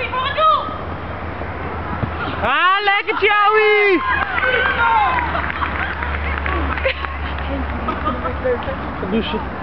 Joey, voor het doel! Ah, lekker Joey! Douchen.